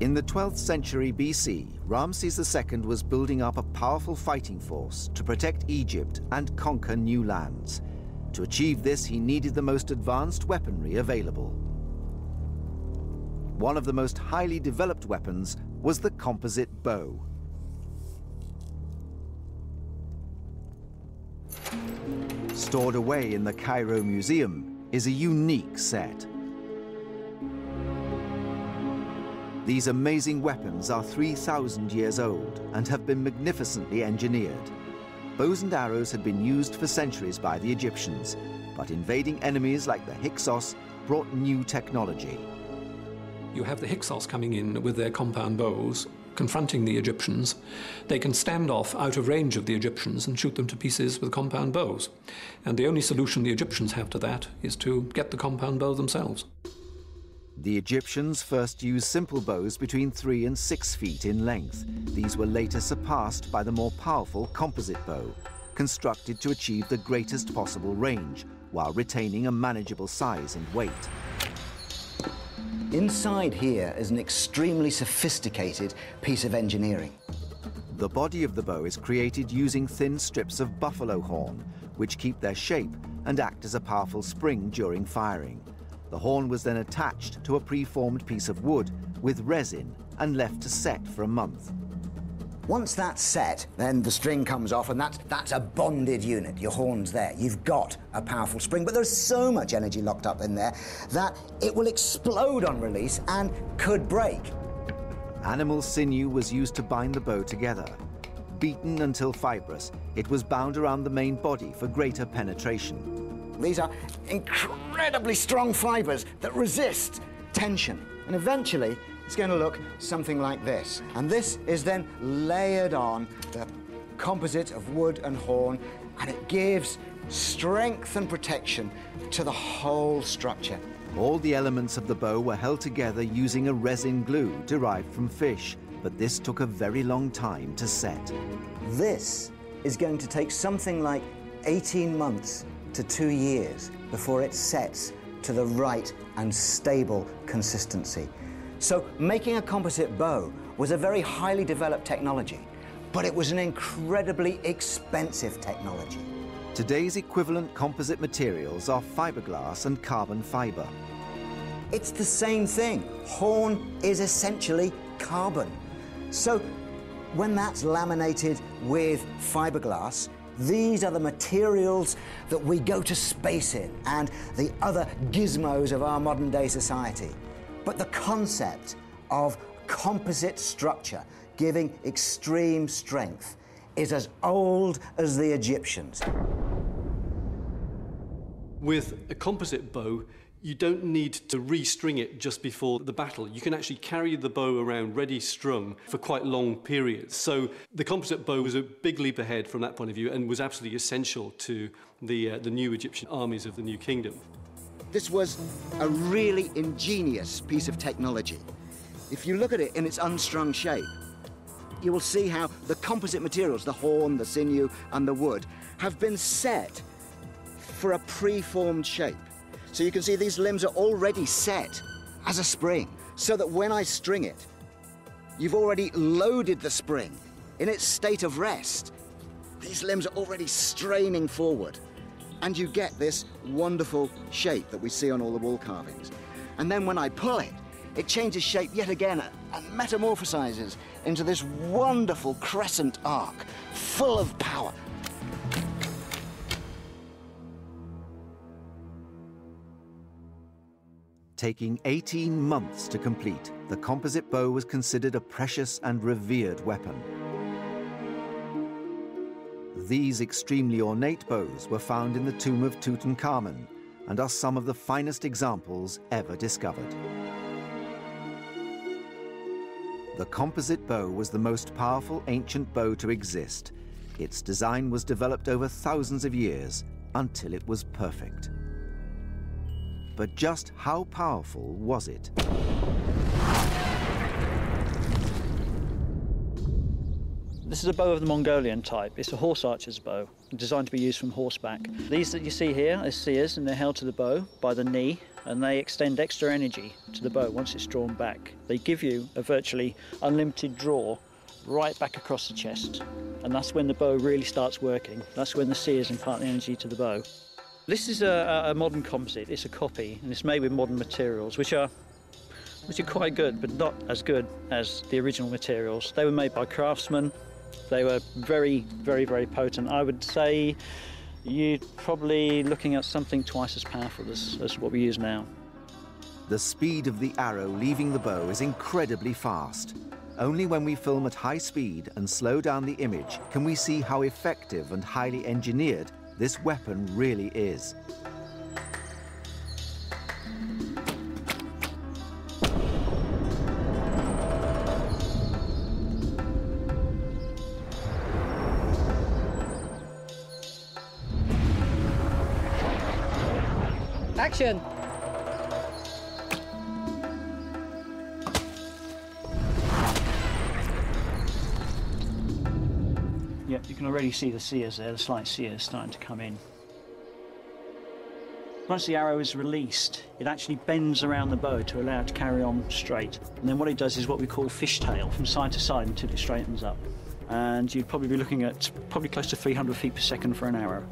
In the 12th century BC, Ramses II was building up a powerful fighting force to protect Egypt and conquer new lands. To achieve this, he needed the most advanced weaponry available. One of the most highly developed weapons was the composite bow. Stored away in the Cairo Museum is a unique set. These amazing weapons are 3,000 years old and have been magnificently engineered. Bows and arrows had been used for centuries by the Egyptians, but invading enemies like the Hyksos brought new technology. You have the Hyksos coming in with their compound bows, confronting the Egyptians. They can stand off out of range of the Egyptians and shoot them to pieces with compound bows. And the only solution the Egyptians have to that is to get the compound bow themselves. The Egyptians first used simple bows between three and six feet in length. These were later surpassed by the more powerful composite bow, constructed to achieve the greatest possible range while retaining a manageable size and weight. Inside here is an extremely sophisticated piece of engineering. The body of the bow is created using thin strips of buffalo horn, which keep their shape and act as a powerful spring during firing. The horn was then attached to a preformed piece of wood with resin and left to set for a month. Once that's set, then the string comes off, and that's, that's a bonded unit. Your horn's there. You've got a powerful spring, but there's so much energy locked up in there that it will explode on release and could break. Animal sinew was used to bind the bow together. Beaten until fibrous, it was bound around the main body for greater penetration. These are incredibly strong fibers that resist tension. And eventually, it's going to look something like this. And this is then layered on the composite of wood and horn, and it gives strength and protection to the whole structure. All the elements of the bow were held together using a resin glue derived from fish, but this took a very long time to set. This is going to take something like 18 months to two years before it sets to the right and stable consistency. So making a composite bow was a very highly developed technology, but it was an incredibly expensive technology. Today's equivalent composite materials are fiberglass and carbon fiber. It's the same thing. Horn is essentially carbon. So when that's laminated with fiberglass, these are the materials that we go to space in and the other gizmos of our modern day society. But the concept of composite structure giving extreme strength is as old as the Egyptians. With a composite bow, you don't need to restring it just before the battle. You can actually carry the bow around ready strung for quite long periods. So the composite bow was a big leap ahead from that point of view and was absolutely essential to the, uh, the new Egyptian armies of the New Kingdom. This was a really ingenious piece of technology. If you look at it in its unstrung shape, you will see how the composite materials, the horn, the sinew, and the wood, have been set for a preformed shape. So you can see these limbs are already set as a spring, so that when I string it, you've already loaded the spring in its state of rest. These limbs are already straining forward, and you get this wonderful shape that we see on all the wall carvings. And then when I pull it, it changes shape yet again and metamorphosizes into this wonderful crescent arc, full of power. Taking 18 months to complete, the composite bow was considered a precious and revered weapon. These extremely ornate bows were found in the tomb of Tutankhamun and are some of the finest examples ever discovered. The composite bow was the most powerful ancient bow to exist. Its design was developed over thousands of years until it was perfect. But just how powerful was it? This is a bow of the Mongolian type. It's a horse archer's bow, designed to be used from horseback. These that you see here are seers, and they're held to the bow by the knee, and they extend extra energy to the bow once it's drawn back. They give you a virtually unlimited draw right back across the chest, and that's when the bow really starts working. That's when the sears impart the energy to the bow. This is a, a modern composite. It's a copy, and it's made with modern materials, which are which are quite good, but not as good as the original materials. They were made by craftsmen. They were very, very, very potent. I would say you're probably looking at something twice as powerful as, as what we use now. The speed of the arrow leaving the bow is incredibly fast. Only when we film at high speed and slow down the image can we see how effective and highly engineered this weapon really is. Action! Yeah, you can already see the sears there, the slight sears starting to come in. Once the arrow is released, it actually bends around the bow to allow it to carry on straight. And then what it does is what we call fishtail, from side to side until it straightens up. And you'd probably be looking at probably close to 300 feet per second for an arrow.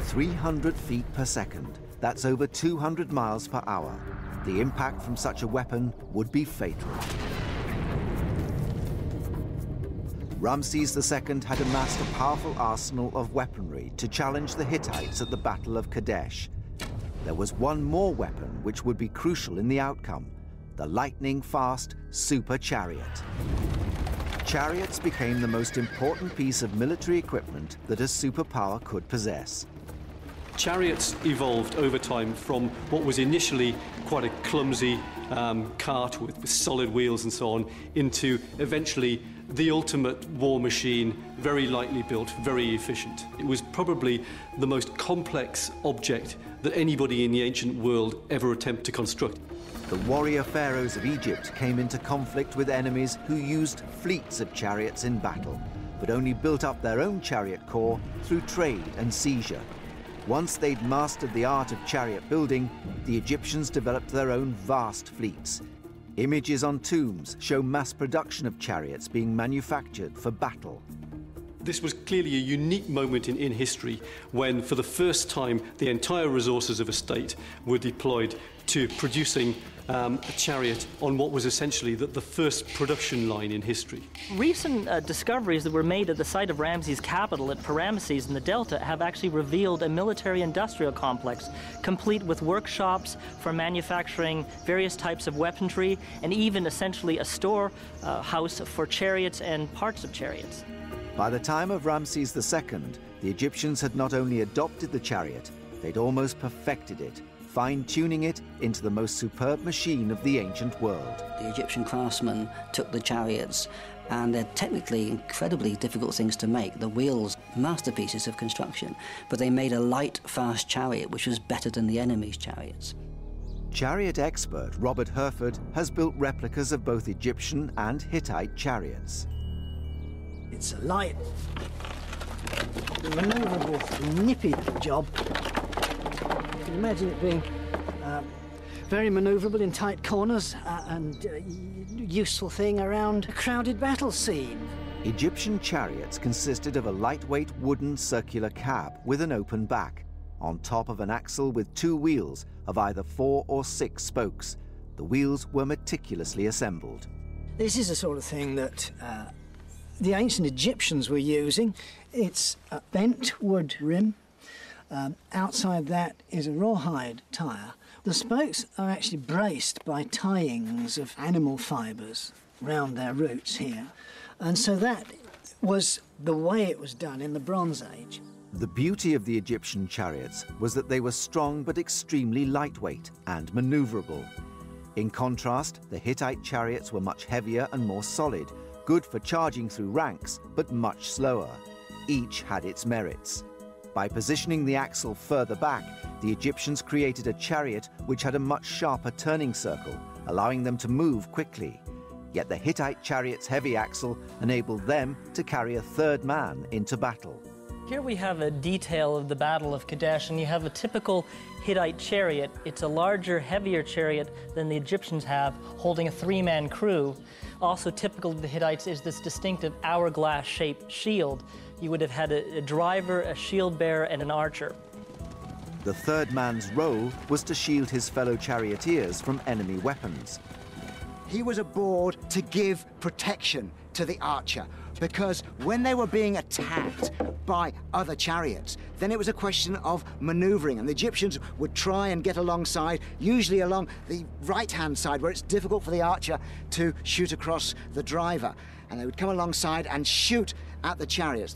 300 feet per second. That's over 200 miles per hour. The impact from such a weapon would be fatal. Ramses II had amassed a powerful arsenal of weaponry to challenge the Hittites at the Battle of Kadesh. There was one more weapon which would be crucial in the outcome, the lightning-fast super chariot. Chariots became the most important piece of military equipment that a superpower could possess. Chariots evolved over time from what was initially quite a clumsy um, cart with, with solid wheels and so on into eventually the ultimate war machine, very lightly built, very efficient. It was probably the most complex object that anybody in the ancient world ever attempted to construct. The warrior pharaohs of Egypt came into conflict with enemies who used fleets of chariots in battle, but only built up their own chariot corps through trade and seizure. Once they'd mastered the art of chariot building, the Egyptians developed their own vast fleets. Images on tombs show mass production of chariots being manufactured for battle. This was clearly a unique moment in, in history when, for the first time, the entire resources of a state were deployed to producing um, a chariot on what was essentially the, the, first production line in history. Recent uh, discoveries that were made at the site of Ramses' capital at Paramesses in the Delta have actually revealed a military industrial complex complete with workshops for manufacturing various types of weaponry and even essentially a store uh, house for chariots and parts of chariots. By the time of Ramses II, the Egyptians had not only adopted the chariot, they'd almost perfected it fine-tuning it into the most superb machine of the ancient world. The Egyptian craftsmen took the chariots and they're technically incredibly difficult things to make. The wheels, masterpieces of construction, but they made a light, fast chariot which was better than the enemy's chariots. Chariot expert Robert Hurford has built replicas of both Egyptian and Hittite chariots. It's a light, maneuverable, nippy job You can imagine it being uh, very manoeuvrable in tight corners uh, and uh, useful thing around a crowded battle scene. Egyptian chariots consisted of a lightweight wooden circular cab with an open back, on top of an axle with two wheels of either four or six spokes. The wheels were meticulously assembled. This is the sort of thing that uh, the ancient Egyptians were using. It's a bent wood rim um, outside that is a rawhide tyre. The spokes are actually braced by tyings of animal fibres round their roots here. And so that was the way it was done in the Bronze Age. The beauty of the Egyptian chariots was that they were strong but extremely lightweight and maneuverable. In contrast, the Hittite chariots were much heavier and more solid, good for charging through ranks, but much slower. Each had its merits. By positioning the axle further back, the Egyptians created a chariot which had a much sharper turning circle, allowing them to move quickly. Yet the Hittite chariot's heavy axle enabled them to carry a third man into battle. Here we have a detail of the Battle of Kadesh, and you have a typical Hittite chariot. It's a larger, heavier chariot than the Egyptians have, holding a three-man crew. Also typical of the Hittites is this distinctive hourglass-shaped shield. You would have had a, a driver, a shield bearer, and an archer. The third man's role was to shield his fellow charioteers from enemy weapons. He was aboard to give protection to the archer because when they were being attacked by other chariots, then it was a question of maneuvering, and the Egyptians would try and get alongside, usually along the right hand side, where it's difficult for the archer to shoot across the driver. And they would come alongside and shoot at the chariots.